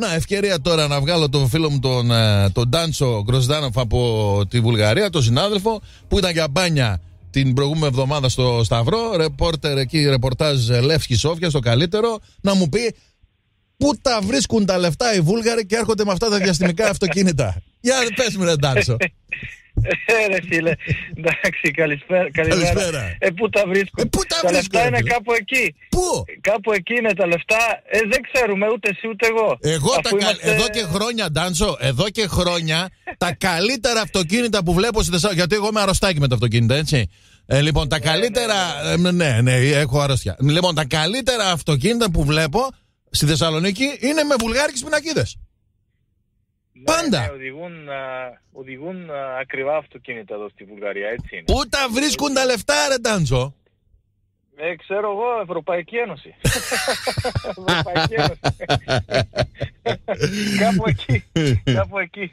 Να, ευκαιρία τώρα να βγάλω τον φίλο μου τον, ε, τον Ντάντσο Γκροσδάνοφ από τη Βουλγαρία, τον συνάδελφο, που ήταν για μπάνια την προηγούμενη εβδομάδα στο Σταυρό. Ρεπόρτερ εκεί, ρεπορτάζ Λεύσκη Σόφια, το καλύτερο, να μου πει πού τα βρίσκουν τα λεφτά οι Βούλγαροι και έρχονται με αυτά τα διαστημικά αυτοκίνητα. Για πες μου, ρε Ντάντσο. Ε, ρε φίλε, εντάξει, καλησπέρα. Καλησπέρα. Ε, πού τα βρίσκουν. Ε, πού τα τα βρίσκουν, λεφτά είναι ρε φίλε; κάπου εκεί. Πού; Κάπου εκεί είναι τα λεφτά. Ε, δεν ξέρουμε ούτε εσύ ούτε εγώ. Εγώ Αφού τα κα- είμαστε- εδώ και χρόνια, Ντάνσο, εδώ και χρόνια τα καλύτερα αυτοκίνητα που βλέπω στη Θεσσαλονίκη. Γιατί εγώ είμαι αρρωστάκι με τα αυτοκίνητα, έτσι. Ε, λοιπόν, τα καλύτερα. ε, Ναι, ναι, έχω αρρώστια. Λοιπόν, τα καλύτερα αυτοκίνητα που βλέπω στη Θεσσαλονίκη είναι με βουλγάρικες πινακίδες. Ναι, πάντα. ναι, οδηγούν, α, οδηγούν α, ακριβά αυτοκίνητα εδώ στη Βουλγαρία, έτσι είναι. Πού τα βρίσκουν τα λεφτά, ρε Ντάνσο. Ε, ξέρω εγώ, Ευρωπαϊκή Ένωση. Ευρωπαϊκή Ένωση. κάπου εκεί. Κάπου εκεί.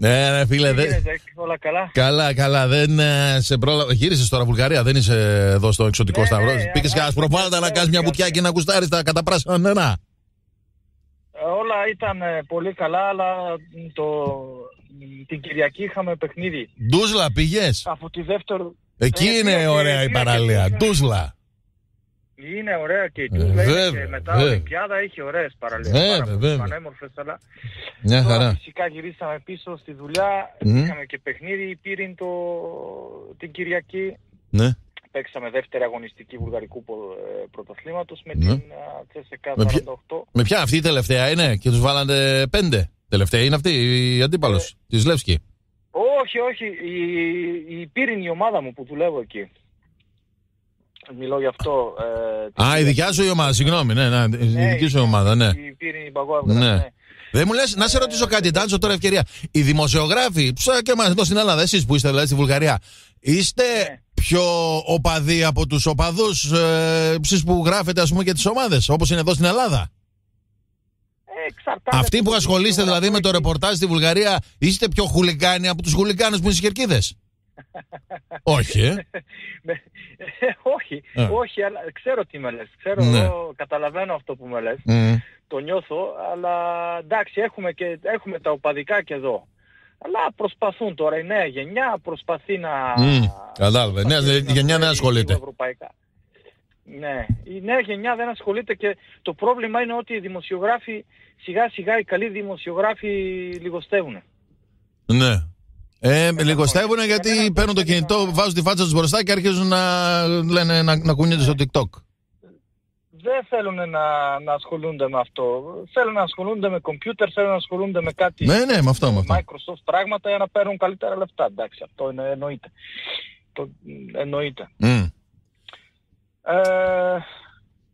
Ναι, ναι, φίλε, Τι δεν. γίνεται, όλα καλά; Καλά, καλά. Δεν ε, σε πρόλαβα. Γύρισες τώρα Βουλγαρία, δεν είσαι εδώ στο εξωτικό Ναι, σταυρό. ναι, Πήγες και αλλά- ασπροπάλατα να κάνεις μια βουτιά και να κουστάρει τα καταπράσινα νερά. Ε, Όλα ήταν ε, πολύ καλά, αλλά το, την Κυριακή είχαμε παιχνίδι. Ντούζλα πήγες; Από τη δεύτερη... Εκεί Ε, είναι πήγα ωραία και- η πήγα και παραλία. πήγα. Ντούζλα. Είναι ωραία και η Ε, Τούσλα είναι βέβαια, και μετά βέβαια. Ολυμπιάδα έχει ωραίες παραλίες. Βέβαια, πάρα πολύ βέβαια. πανέμορφες, αλλά Μια τώρα χαρά. φυσικά γυρίσαμε πίσω στη δουλειά. Μμ. Είχαμε και παιχνίδι πήρην το, την Κυριακή. Ναι. Παίξαμε δεύτερη αγωνιστική βουλγαρικού πο- ε, πρωταθλήματος με Ναι. την α, CSKA Με ποια- 48. Με ποια αυτή η τελευταία είναι και τους βάλανε πέντε; Τελευταία είναι αυτή η αντίπαλος Ε, της Λεύσκη; Όχι, όχι. Η, η Πύρινη η ομάδα μου που δουλεύω εκεί. Μιλώ γι' αυτό. Ε, την Α, η Κυριακή. δικιά σου η ομάδα, συγγνώμη. Ναι, ναι, η Ναι, δική σου ομάδα, ναι. Η Πύρινη Παγκόσμια. Ναι. Ναι. Δεν μου λες, να σε ρωτήσω κάτι, Τάντσο, τώρα ευκαιρία. Οι δημοσιογράφοι, ψά και εμάς εδώ στην Ελλάδα, εσείς που είστε δηλαδή στη Βουλγαρία, είστε Ναι. Πιο οπαδοί από τους οπαδούς, ε, εσεί που γράφετε, ας πούμε, και τις ομάδες, όπως είναι εδώ στην Ελλάδα. Ε, εξαρτάται Αυτοί από που το ασχολείστε δηλαδή με το δημοσιογραφικό ρεπορτάζ στη Βουλγαρία, είστε πιο χουλικάνοι από τους χουλικάνου που είναι στις κερκίδες; Όχι, ε. Με- όχι, Ε. όχι, αλλά ξέρω τι με λες. Ξέρω, Ναι. εγώ καταλαβαίνω αυτό που με λες. Μμ. Το νιώθω, αλλά εντάξει, έχουμε, και, έχουμε τα οπαδικά και εδώ. Αλλά προσπαθούν τώρα η νέα γενιά, προσπαθεί να... Μμ, κατάλαβα. Η νέα προσπαθεί να γενιά δεν δουλεύει ασχολείται. λίγο Ευρωπαϊκά. Ναι, η νέα γενιά δεν ασχολείται και το πρόβλημα είναι ότι οι δημοσιογράφοι, σιγά σιγά οι καλοί δημοσιογράφοι λιγοστεύουν. Ναι. Ε, λιγοστεύουν ναι, γιατί ναι, παίρνουν το ναι, κινητό, ναι. βάζουν τη φάτσα τους μπροστά και αρχίζουν να, λένε, να, να κουνιούνται στο TikTok. Δεν θέλουν να, να ασχολούνται με αυτό. Θέλουν να ασχολούνται με κομπιούτερ, θέλουν να ασχολούνται με κάτι Ναι, ναι, με αυτό, με αυτό. Microsoft πράγματα για να παίρνουν καλύτερα λεφτά. Εντάξει, αυτό είναι, εννοείται. Το, εννοείται. Μμ. Ε,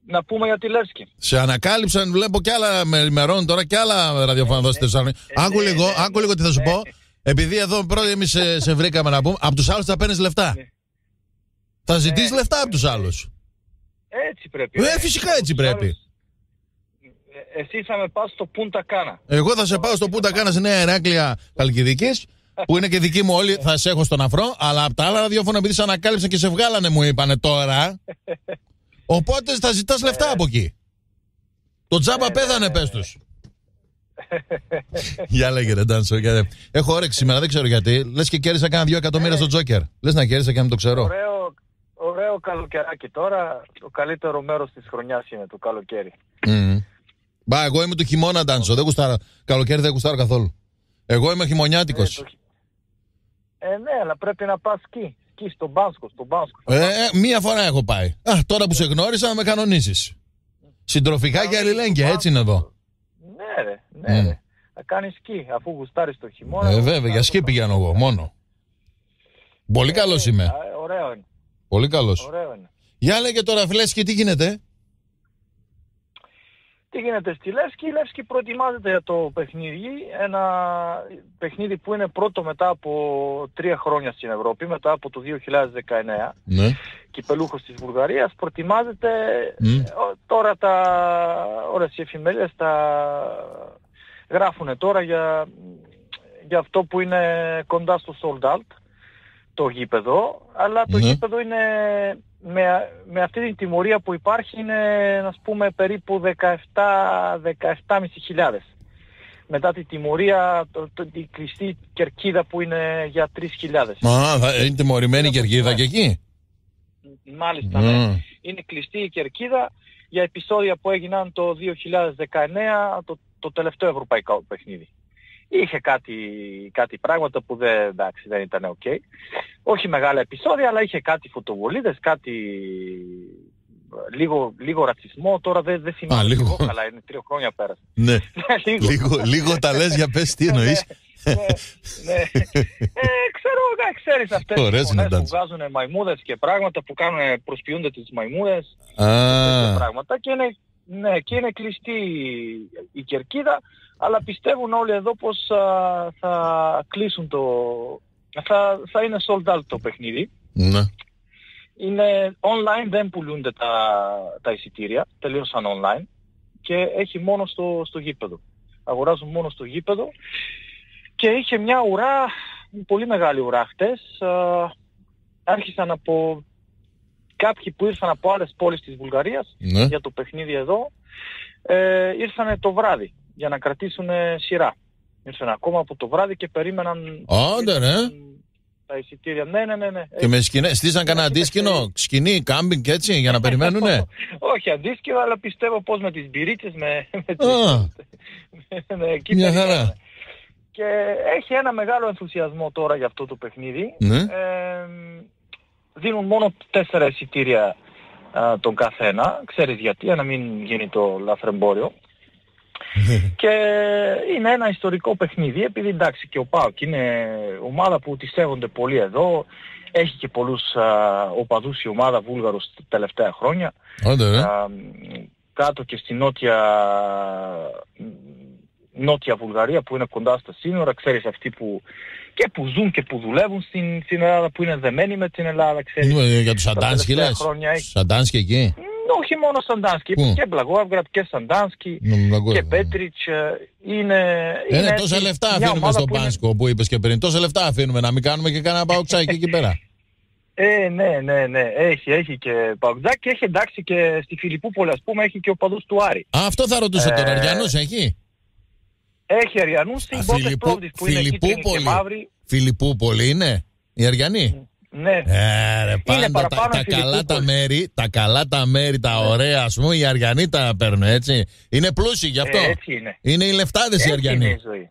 να πούμε για τη Λεύσκη. Σε ανακάλυψαν, βλέπω κι άλλα με ενημερώνουν τώρα κι άλλα ραδιοφώνα εδώ στη Θεσσαλονίκη. ε, Άκου ναι, λίγο, ναι, άκου λίγο τι θα σου ναι. πω. Επειδή εδώ πρώτοι εμείς σε, σε βρήκαμε να πούμε, από τους άλλους θα παίρνεις λεφτά. Ναι. Θα ζητήσεις Ναι. λεφτά από τους άλλους. Έτσι πρέπει. Ε, φυσικά έτσι πρέπει. Ε, Εσύ θα με πας στο Πούντα Κάνα. Εγώ θα σε πάω στο Πούντα Κάνα στη Νέα Εράκλεια Καλκιδική, που είναι και δική μου όλοι, θα σε έχω στον αφρό, αλλά από τα άλλα ραδιόφωνα επειδή σε ανακάλυψαν και σε βγάλανε, μου είπανε τώρα. Οπότε θα ζητάς λεφτά από εκεί. Το τζάμπα πέθανε, πες τους. Για λέγε ρε Ντάνσο. για- Έχω όρεξη σήμερα, δεν ξέρω γιατί. Λες και κέρδισα κάνα δύο εκατομμύρια στο Τζόκερ. Λες να κέρδισα και να μην το ξέρω. Ωραίο, ωραίο καλοκαιράκι τώρα. Το καλύτερο μέρος της χρονιάς είναι το καλοκαίρι. Μμμ. Μπα, εγώ είμαι του χειμώνα, Ντάνσο. Δεν γουστάρω. Καλοκαίρι δεν γουστάρω καθόλου. Εγώ είμαι χειμωνιάτικος. Ε, το- Ε, ναι, αλλά πρέπει να πας σκι. Σκι στον Μπάσκο, στον Μπάσκο. Ε, ε, μία φορά έχω πάει. Α, τώρα που σε γνώρισα να με κανονίσει. Συντροφικά και αλληλέγγυα, έτσι είναι εδώ. Ναι, ρε, ναι, Μμ. ρε. Θα κάνεις σκι αφού γουστάρεις το χειμώνα. Ε, βέβαια, γουστάρεις για σκι το- πηγαίνω εγώ, μόνο. Πολύ Ε, καλός ε, είμαι. ε, Ωραίο είναι. Πολύ καλός. Ωραίο είναι. Για λέγε τώρα, φλες και τι γίνεται; Τι γίνεται στη Λεύσκη, η Λεύσκη προετοιμάζεται για το παιχνίδι, ένα παιχνίδι που είναι πρώτο μετά από τρία χρόνια στην Ευρώπη, μετά από το 2019, Ναι. κυπελούχος της Βουλγαρίας, προετοιμάζεται Μμ. ε, ο- τώρα τα όλες οι εφημερίδες τα γράφουν τώρα για, για αυτό που είναι κοντά στο sold out, το γήπεδο, αλλά το Ναι. γήπεδο είναι με, με αυτή την τιμωρία που υπάρχει είναι να πούμε περίπου 17 17.500 μετά τη τιμωρία το, το, η κλειστή κερκίδα που είναι για 3.000. Α, θα είναι τιμωρημένη η κερκίδα και εκεί; Μάλιστα, ναι. Είναι κλειστή η κερκίδα για επεισόδια που έγιναν το 2019, το, το τελευταίο ευρωπαϊκό παιχνίδι. Είχε κάτι, κάτι πράγματα που δεν, εντάξει, δεν ήταν ok. Όχι μεγάλα επεισόδια, αλλά είχε κάτι φωτοβολίδες, κάτι λίγο, λίγο ρατσισμό. Τώρα δεν, δεν θυμάμαι Α, λίγο. αλλά είναι τρία χρόνια πέρασε. Ναι. λίγο, λίγο τα λες για πες τι εννοείς. ναι, ναι. Ε, ξέρω, ναι, ξέρεις αυτές Ωραίες τις φωνές είναι που βγάζουν μαϊμούδες και πράγματα που κάνουν, προσποιούνται τις μαϊμούδες Α, τέτοια πράγματα και είναι, ναι, και είναι κλειστή η- η κερκίδα αλλά πιστεύουν όλοι εδώ πως α, θα κλείσουν το... Θα, θα είναι sold out το παιχνίδι. ναι. Είναι online, δεν πουλούνται τα, τα εισιτήρια, τελείωσαν online και έχει μόνο στο, στο γήπεδο. Αγοράζουν μόνο στο γήπεδο και είχε μια ουρά, πολύ μεγάλη ουρά χτες. Α, άρχισαν από κάποιοι που ήρθαν από άλλες πόλεις της Βουλγαρίας ναι. για το παιχνίδι εδώ, ε, ήρθαν το βράδυ για να κρατήσουν ε, σειρά. Ήρθαν ακόμα από το βράδυ και περίμεναν Άντε, ναι. τα εισιτήρια. Ναι, ναι, ναι. ναι. Και με σκηνέ. Στήσαν κανένα κοίταξε. αντίσκηνο, σκηνή, κάμπινγκ και έτσι για να περιμένουνε; Όχι αντίσκευα, αλλά πιστεύω πως με τις μπυρίτσες, με, με τις... Α, ναι, εκεί μια περιμένουμε. χαρά. Και έχει ένα μεγάλο ενθουσιασμό τώρα για αυτό το παιχνίδι. Ναι. Ε, δίνουν μόνο τέσσερα εισιτήρια α, τον καθένα. Ξέρεις γιατί, για να μην γίνει το λαθρεμπόριο. και είναι ένα ιστορικό παιχνίδι, επειδή εντάξει και ο ΠΑΟΚ είναι ομάδα που τη σέβονται πολύ εδώ. Έχει και πολλούς α, οπαδούς η ομάδα Βούλγαρους τα τελευταία χρόνια. Άντε, ρε. Α, κάτω και στη νότια, νότια Βουλγαρία που είναι κοντά στα σύνορα, ξέρεις αυτοί που και που ζουν και που δουλεύουν στην, στην Ελλάδα, που είναι δεμένοι με την Ελλάδα, ξέρεις. Ε, Για τους Σαντάνσκι τελευταία λες. χρόνια έχει- Σαντάνσκι εκεί. Μ, Όχι μόνο Σαντάνσκι, Πού; και Μπλαγόαβγρατ και Σαντάνσκι Ναι, Μπλαγόεβγρατ. και Πέτριτς. ε, Είναι, Ε, ναι, είναι τόσα έτσι λεφτά μια αφήνουμε ομάδα στον που είναι- Πάνσκο που είπες και πριν. Τόσα λεφτά αφήνουμε να μην κάνουμε και κανένα παουξάκι εκεί πέρα. Ε, ναι, ναι, ναι. Έχει, έχει και Παουτζάκ και έχει εντάξει και στη Φιλιππούπολη, ας πούμε, έχει και ο παδούς του Άρη. Α, αυτό θα ρωτούσα τώρα. Ε, Αριανούς έχει; Έχει Αριανούς, Α, συμπότες Φιλιππού- Πρόβδης που είναι κίτρινοι και Φιλιππούπολη. μαύροι. Φιλιππούπολη είναι; Οι Αριανοί; Ναι, Ε, ρε, πάντα τα, παραπάνω τα η καλά τα Φιλιππούπολη. μέρη, τα καλά τα μέρη, τα ωραία, ας πούμε, οι Αριανοί τα παίρνουν έτσι. Είναι πλούσιοι γι' αυτό. Ε, έτσι είναι. είναι οι λεφτάδες οι Έτσι είναι Αριανοί. η ζωή.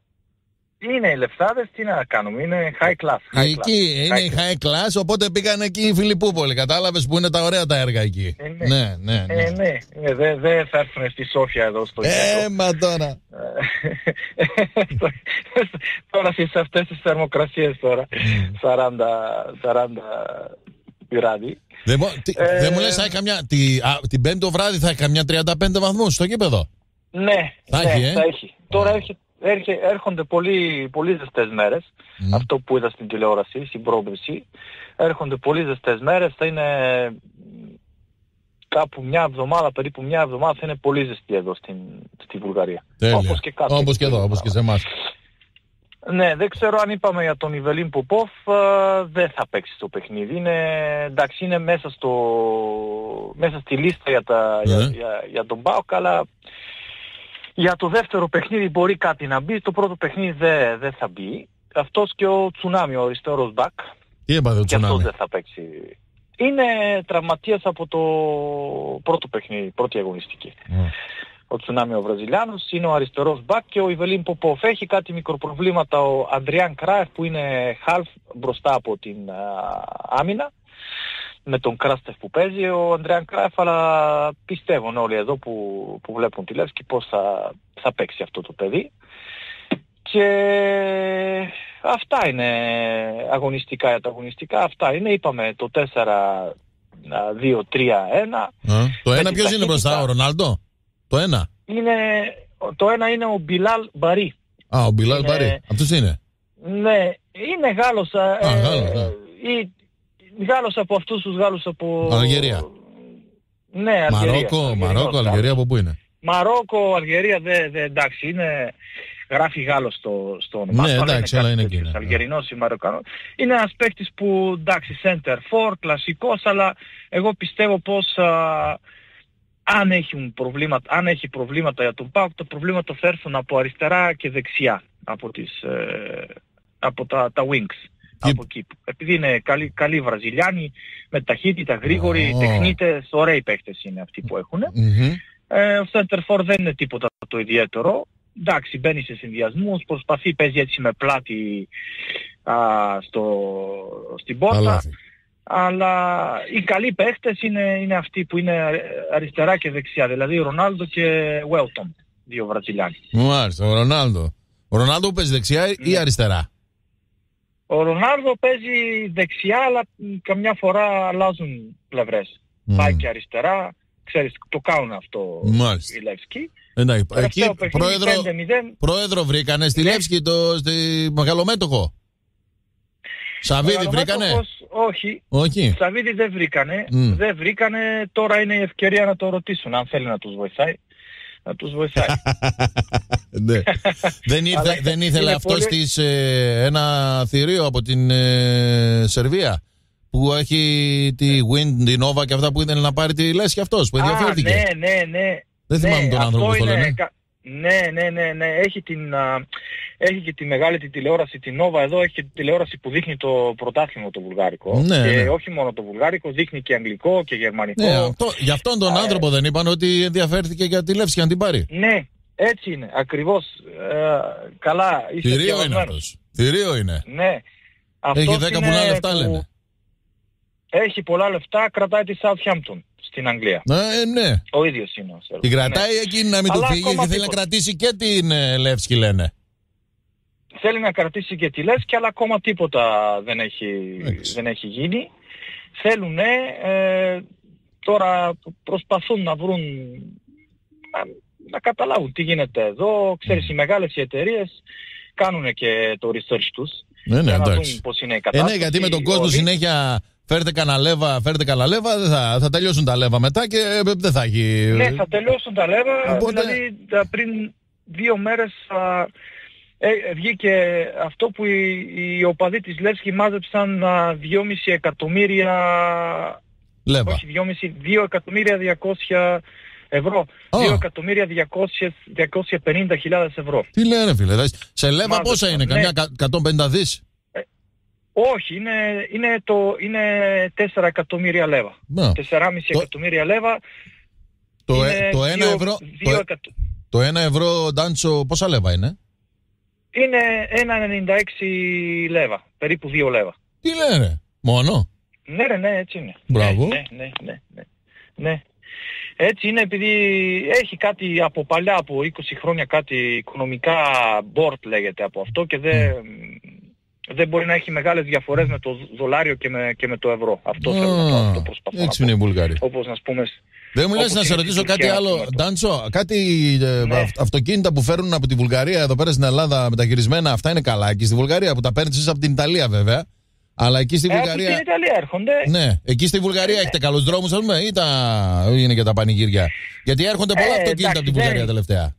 Είναι οι λεφτάδες, τι να κάνουμε, είναι high class. High class. Εκεί είναι High η class. high class, οπότε πήγαν εκεί οι Φιλιππούπολοι. Κατάλαβες που είναι τα ωραία τα έργα εκεί. Ε, ναι. ναι, ναι. ναι. Ε, ναι, ε, δεν δε θα έρθουν στη Σόφια εδώ στο Ε, κέντρο. μα τώρα. τώρα σε αυτές τις θερμοκρασίες τώρα, 40, 40 πυράδι. Δεν μου, τι- Ε, δεν μου λες, θα έχει καμιά, τη, α, την πέμπτη το βράδυ θα έχει καμιά 35 βαθμούς στο γήπεδο. Ναι, Θα ναι, έχει, ε; θα έχει. Τώρα έρχε, έρχε, έρχονται πολύ, πολύ ζεστές μέρες, Μμ. αυτό που είδα στην τηλεόραση, στην πρόβληση. Έρχονται πολύ ζεστές μέρες, θα είναι κάπου μια εβδομάδα, περίπου μια εβδομάδα θα είναι πολύ ζεστή εδώ στην, στη Βουλγαρία. Τέλεια. Όπως και κάτω. Όπως και εδώ, όπως και σε εμάς. Ναι, δεν ξέρω αν είπαμε για τον Ιβελίν Ποπόφ, ε, δεν θα παίξει το παιχνίδι. Είναι, εντάξει, είναι μέσα, στο, μέσα στη λίστα για, τα, Ναι. για, για, για τον Μπάουκ, αλλά για το δεύτερο παιχνίδι μπορεί κάτι να μπει. Το πρώτο παιχνίδι δεν δεν θα μπει. Αυτός και ο Τσουνάμι, ο αριστερός μπακ, Τι έπαθε ο και αυτός Τσουνάμι; δεν θα παίξει. Είναι τραυματίας από το πρώτο παιχνίδι, πρώτη αγωνιστική. Μμ. Ο Τσουνάμι ο Βραζιλιάνος, είναι ο αριστερός μπακ και ο Ιβελίν Ποπόφ. Έχει κάτι μικροπροβλήματα ο Αντριάν Κράεφ που είναι half μπροστά από την α, άμυνα με τον Κράστεφ που παίζει ο Αντριάν Κράεφ αλλά πιστεύουν όλοι εδώ που, που βλέπουν τη Λεύσκη πως θα, θα παίξει αυτό το παιδί και αυτά είναι αγωνιστικά για τα αγωνιστικά αυτά είναι είπαμε το 4 2-3-1 Α, Το Με ένα την ποιος είναι μπροστά, ταχύτητα. ο Ρονάλντο; Το ένα. είναι, το ένα είναι ο Μπιλάλ Μπαρί Α, ο Μπιλάλ Είναι- Μπαρί. Αυτός είναι. Ναι, είναι Γάλλος. Α, Α, Γάλλος, ναι. ή, Γάλλος από αυτούς τους Γάλλους από... Αλγερία. Ναι, Αλγερία. Μαρόκο, Αλγερινός Μαρόκο, Γάλλος. Αλγερία από πού είναι; Μαρόκο, Αλγερία, δεν, δε, εντάξει, είναι... Γράφει Γάλλος στο, στο όνομα. Ναι, του, αλλά εντάξει, αλλά κάτι είναι τέτοιος, εκεί, ναι. Αλγερινός ή Μαροκανός. Είναι ένας παίκτης που, εντάξει, center for, κλασικός, αλλά εγώ πιστεύω πως α, αν, έχουν προβλήματα, αν έχει προβλήματα για τον ΠΑΟΚ, τα προβλήματα θα έρθουν από αριστερά και δεξιά, από, τις, ε, από τα, τα wings. Από εκεί. Επειδή είναι καλοί, καλοί Βραζιλιάνοι, με ταχύτητα, γρήγοροι, Oh. τεχνίτες, ωραίοι παίχτες είναι αυτοί που έχουν. Μμμ. Ε, ο Center δεν είναι τίποτα το ιδιαίτερο. Εντάξει, μπαίνει σε συνδυασμούς, προσπαθεί, παίζει έτσι με πλάτη α, στο, στην πόρτα. Καλάθι. Αλλά οι καλοί παίχτες είναι, είναι αυτοί που είναι αριστερά και δεξιά. Δηλαδή Ρονάλντο και Βέλτον, δύο Βραζιλιάνοι. Μάλιστα, ο Ρονάλντο. Ο Ρονάλντο που παίζει δεξιά ή Ναι. αριστερά; Ο Ρονάλδο παίζει δεξιά, αλλά μ, καμιά φορά αλλάζουν πλευρές. Μμ. Πάει και αριστερά, ξέρεις, το κάνουν αυτό Μάλιστα. οι Λεύσκοι. Εντάξει, εκεί Τελευταίο παιχνίδι, πρόεδρο, 5-0. πρόεδρο βρήκανε στη Ναι. Λεύσκη, το, στη Μεγαλομέτωχο. Σαββίδη Ο βρήκανε; Γαλαμάτοκος, Όχι, Όχι. Σαββίδη δεν βρήκανε. Μμ. Δεν βρήκανε. Τώρα είναι η ευκαιρία να το ρωτήσουν αν θέλει να τους βοηθάει. Να τους βοηθάει. ναι. δεν, ήρθε, Αλλά δεν ήθελε είναι αυτός πολύ- της ε, ένα θηρίο από την ε, Σερβία που έχει τη Wind, την Nova και αυτά που ήθελε να πάρει τη Λέσχη αυτός που Α, ενδιαφέρθηκε. ναι, ναι, ναι. Δεν Ναι, θυμάμαι τον αυτό άνθρωπο πώς το είναι λένε. κα- Ναι, ναι, ναι, ναι. Έχει, την, α, έχει και τη μεγάλη τη τηλεόραση, την Nova εδώ, έχει και τη τηλεόραση που δείχνει το πρωτάθλημα το βουλγάρικο. Ναι, και ναι. όχι μόνο το βουλγάρικο, δείχνει και αγγλικό και γερμανικό. Ναι, αυτό, γι' αυτόν τον Ε, άνθρωπο δεν είπαν ότι ενδιαφέρθηκε για τη Λεύσκη να την πάρει. Ναι, έτσι είναι, ακριβώς. Ε, καλά, είσαι Θηρίο είναι διαβασμένος. αυτός. Θηρίο είναι. Ναι. Έχει Αυτός 10 είναι πολλά λεφτά που λένε. Έχει πολλά λεφτά, κρατάει τη Southampton στην Αγγλία. Ε, ναι. Ο ίδιος είναι ο Σέρβος. Την κρατάει εκείνη να μην του Αλλά φύγει ακόμα και θέλει να τίποτα. κρατήσει και την ε, Λεύσκη λένε. θέλει να κρατήσει και τη Λεύσκη, αλλά ακόμα τίποτα δεν έχει, Εντάξει. δεν έχει γίνει. Θέλουν, ε, τώρα προσπαθούν να βρουν, να, να καταλάβουν τι γίνεται εδώ. Ξέρεις, οι μεγάλες οι εταιρείες κάνουν και το research τους Ναι, ναι, για να εντάξει. δουν πώς είναι η Ε, κατάσταση. ναι, γιατί με τον κόσμο όλοι. συνέχεια φέρτε κανένα λέβα, φέρτε κανένα λέβα, δεν θα, θα τελειώσουν τα λέβα μετά και ε, δεν θα έχει. Ναι, θα τελειώσουν τα λέβα. Οπότε- Δηλαδή τα πριν δύο μέρες α, ε, βγήκε αυτό που οι, οι οπαδοί της Λεύσκη μάζεψαν α, 2,5 εκατομμύρια, Λέβα. όχι 2,5, 2 εκατομμύρια 200 ευρώ. Α. 2 εκατομμύρια 200, 250 χιλιάδες ευρώ. Τι λένε, φίλε. δηλαδή, Σε λέβα Μάζεψαν, πόσα είναι, ναι. καμιά κα- 150 δις; Όχι, είναι, είναι, το, είναι 4 εκατομμύρια λέβα. 4,5 Το- εκατομμύρια λέβα. Το, είναι ε, το 1 δύο- ευρώ. δύο Το, εκατο- το 1 ευρώ, Ντάντσο, πόσα λέβα είναι; Είναι 1,96 λέβα, περίπου 2 λέβα. Τι λένε, μόνο; Ναι, ρε, ναι, έτσι είναι. Μπράβο. Ναι, ναι, ναι, ναι, ναι. Έτσι είναι επειδή έχει κάτι από παλιά, από 20 χρόνια κάτι οικονομικά board λέγεται από αυτό και δεν, δεν μπορεί να έχει μεγάλες διαφορές με το δολάριο και με, και με το ευρώ. Αυτό θέλω να πω, αυτό προσπαθώ να έτσι πω. είναι οι Βουλγαροί. Όπως να πούμε, Δεν μου λες όπως να σε είναι ρωτήσω στην κάτι Τουρκία, άλλο, ας πούμε. Ντάντσο. Κάτι ε, Ναι. αυ- αυτοκίνητα που φέρνουν από τη Βουλγαρία εδώ πέρα στην Ελλάδα μεταχειρισμένα, αυτά είναι καλά εκεί στη Βουλγαρία που τα παίρνεις εσείς από την Ιταλία βέβαια. Αλλά εκεί στη ε, από Βουλγαρία. την Ιταλία έρχονται. Ναι, εκεί στη Βουλγαρία έχετε καλούς δρόμους, ας πούμε, ή τα... είναι και τα πανηγύρια. Γιατί έρχονται πολλά Ε, αυτοκίνητα από εντάξει, τη Βουλγαρία δεν- τελευταία.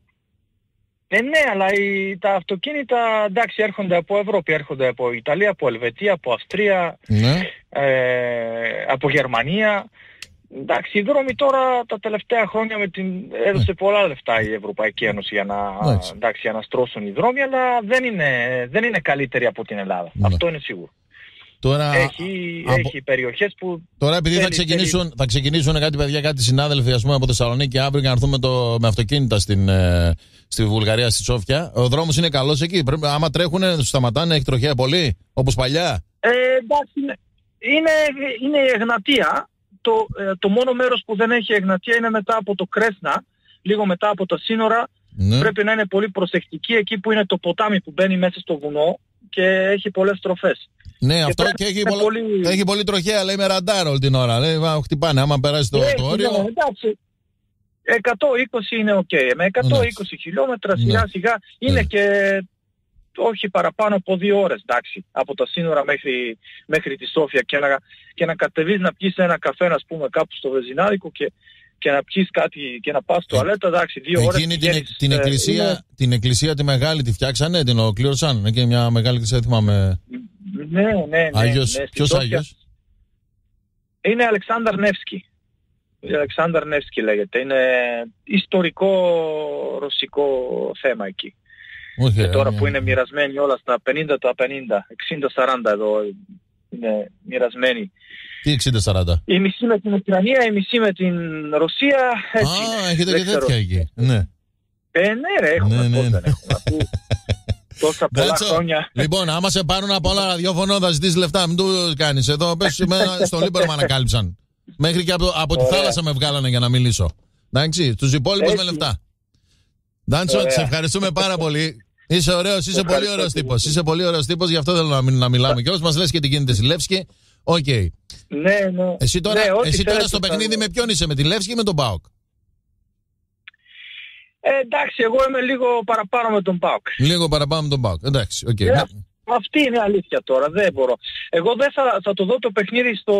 Ε, ναι, αλλά οι, τα αυτοκίνητα εντάξει έρχονται από Ευρώπη, έρχονται από Ιταλία, από Ελβετία, από Αυστρία, Ναι. ε, από Γερμανία. Εντάξει, οι δρόμοι τώρα τα τελευταία χρόνια με την... έδωσε πολλά λεφτά η Ευρωπαϊκή Ένωση για να, Ναι. Εντάξει. εντάξει, για να στρώσουν οι δρόμοι, αλλά δεν είναι, δεν είναι καλύτεροι από την Ελλάδα. Ναι. Αυτό είναι σίγουρο. Τώρα, έχει, από- έχει περιοχές που... τώρα επειδή θα θέλει- ξεκινήσουν, θα ξεκινήσουν κάτι παιδιά, κάτι συνάδελφοι ας πούμε, από Θεσσαλονίκη αύριο και να έρθουμε το, με αυτοκίνητα στην, ε, στη Βουλγαρία, στη Σόφια. Ο δρόμος είναι καλός εκεί; Πρέπει, άμα τρέχουν, του σταματάνε, έχει τροχέα πολύ, όπως παλιά; Ε, εντάξει, είναι, είναι, είναι η Εγνατία. Το, ε, το μόνο μέρος που δεν έχει Εγνατία είναι μετά από το Κρέσνα, λίγο μετά από τα σύνορα. Ναι. Πρέπει να είναι πολύ προσεκτικοί εκεί που είναι το ποτάμι που μπαίνει μέσα στο βουνό και έχει πολλές στροφές. Ναι, αυτό πρέπει και έχει, να είναι πολλά, πολύ- έχει πολύ τροχέα, λέει με ραντάρ όλη την ώρα. Λέει, «Μα, χτυπάνε, άμα περάσει το, Έχει, το όριο. ναι, εντάξει. 120 είναι οκ. Με 120 Εντάξει. χιλιόμετρα Ναι. σιγά σιγά είναι Ναι. και όχι παραπάνω από δύο ώρες, εντάξει, από τα σύνορα μέχρι, μέχρι τη Σόφια και να, και να κατεβείς να πιεις ένα καφέ, ας πούμε, κάπου στο βενζινάδικο και, και να πιεις κάτι και να πας στο τουαλέτα, εντάξει, δύο ώρες Εκείνη την, πηγαίνεις, την, ε, εκκλησία, είναι- την εκκλησία τη μεγάλη τη φτιάξανε, την ολοκλήρωσαν. Εκεί μια μεγάλη εκκλησία, δεν θυμάμαι. Ναι, ναι, ναι. Άγιος, ναι, στη ποιος Σόφια. Άγιος; Είναι Αλεξάνδρ Νεύσκι. Αλεξάνδρ Νεύσκι λέγεται. Είναι ιστορικό ρωσικό θέμα εκεί. Όχι, Και ε, τώρα ε, που είναι μοιρασμένοι όλα στα 50 τα 50, 60-40 εδώ είναι μοιρασμένοι. Τι 60-40. Η μισή με την Ουκρανία, η μισή με την Ρωσία. Έτσι Α, είναι. έχετε Δεν και ξέρω. τέτοια εκεί. Ναι. Ε, ναι ρε, έχουμε. Ναι, ναι, πώς ναι. δεν έχουμε. Αφού Τόσα πολλά Δέτσο, χρόνια. Λοιπόν, άμα σε πάρουν από όλα ραδιόφωνο, θα ζητήσεις λεφτά. Μην το κάνεις. Εδώ πες στο Λίμπερο με ανακάλυψαν. Μέχρι και από, από τη Ωραία. θάλασσα με βγάλανε για να μιλήσω. Εντάξει, τους υπόλοιπους με Έτσι. λεφτά. Ντάντσο, Ωραία. σε ευχαριστούμε πάρα πολύ. Είσαι ωραίος, είσαι πολύ Ευχαριστώ, ωραίος κύριε. τύπος. Είσαι πολύ ωραίος τύπος, γι' αυτό θέλω να, μην- να μιλάμε. Και μας λες και τι γίνεται στη Λέφσκι. Οκ. Ναι, ναι. Εσύ τώρα, Ναι, ό,τι εσύ τώρα θέλετε στο θα- παιχνίδι με ποιον είσαι, με τη Λέφσκι ή με τον ΠΑΟΚ; Ε, εντάξει, εγώ είμαι λίγο παραπάνω με τον ΠΑΟΚ. Λίγο παραπάνω με τον ΠΑΟΚ. Εντάξει, οκ. Ε, Ναι. Αυτή είναι η αλήθεια τώρα, δεν μπορώ. Εγώ δεν θα, θα το δω το παιχνίδι στο,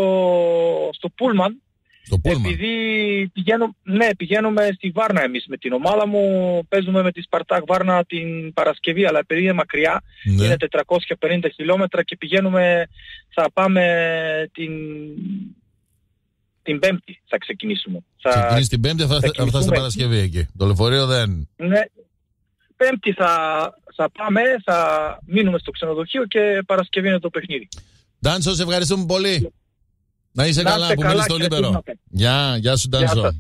στο πούλμαν, Στο πούλμαν. επειδή πηγαίνω, ναι, πηγαίνουμε στη Βάρνα εμείς με την ομάδα μου, παίζουμε με τη Σπαρτάκ Βάρνα την Παρασκευή, αλλά επειδή είναι μακριά, Ναι. είναι 450 χιλιόμετρα και πηγαίνουμε, θα πάμε την, την Πέμπτη θα ξεκινήσουμε. Θα, Ξεκινήσεις την Πέμπτη, θα, θα, θα στην κινηθούμε Παρασκευή εκεί. Το λεωφορείο δεν. ναι, Πέμπτη θα, θα πάμε, θα μείνουμε στο ξενοδοχείο και Παρασκευή είναι το παιχνίδι. Ντάντσο, σε ευχαριστούμε πολύ. Να είσαι Να καλά είστε που καλά μείνεις στο και Λίμπερο. χαιρετίσματα. Γεια, γεια σου Γεια Ντάντσο. σας.